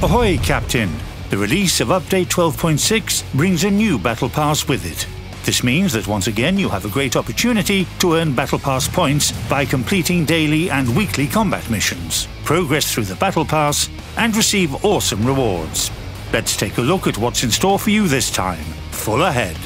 Ahoy, Captain! The release of Update 12.6 brings a new Battle Pass with it. This means that once again you have a great opportunity to earn Battle Pass points by completing daily and weekly combat missions, progress through the Battle Pass, and receive awesome rewards. Let's take a look at what's in store for you this time. Full ahead.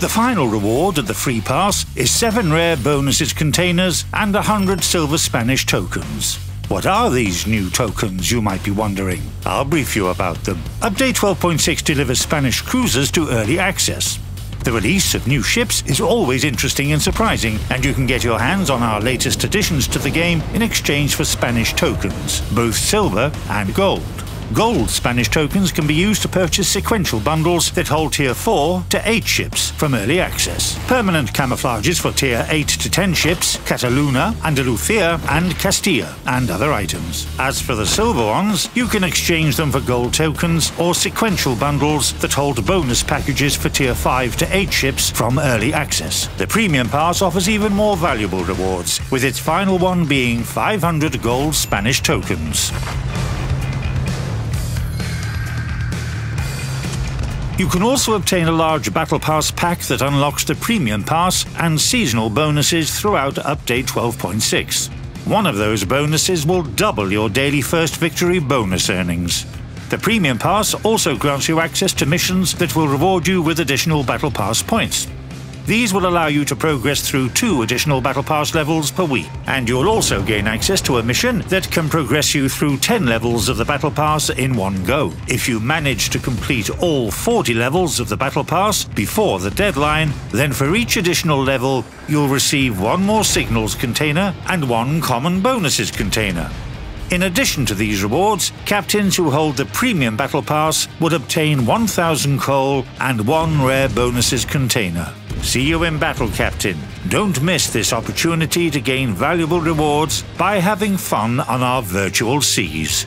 The final reward of the free pass is 7 rare bonuses containers and 100 silver Spanish tokens. What are these new tokens, you might be wondering? I'll brief you about them. Update 12.6 delivers Spanish cruisers to early access. The release of new ships is always interesting and surprising, and you can get your hands on our latest additions to the game in exchange for Spanish tokens, both silver and gold. Gold Spanish tokens can be used to purchase sequential bundles that hold Tier 4 to 8 ships from early access. Permanent camouflages for Tier 8 to 10 ships, Cataluna, Andalucia, and Castilla, and other items. As for the silver ones, you can exchange them for gold tokens or sequential bundles that hold bonus packages for Tier 5 to 8 ships from early access. The Premium Pass offers even more valuable rewards, with its final one being 500 gold Spanish tokens. You can also obtain a large Battle Pass pack that unlocks the Premium Pass and seasonal bonuses throughout Update 12.6. One of those bonuses will double your daily first victory bonus earnings. The Premium Pass also grants you access to missions that will reward you with additional Battle Pass points. These will allow you to progress through two additional Battle Pass levels per week, and you'll also gain access to a mission that can progress you through 10 levels of the Battle Pass in one go. If you manage to complete all 40 levels of the Battle Pass before the deadline, then for each additional level, you'll receive one more Signals container and one Common Bonuses container. In addition to these rewards, captains who hold the Premium Battle Pass would obtain 1000 coal and one rare bonuses container. See you in battle, Captain. Don't miss this opportunity to gain valuable rewards by having fun on our virtual seas.